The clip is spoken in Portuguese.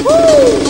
Uh!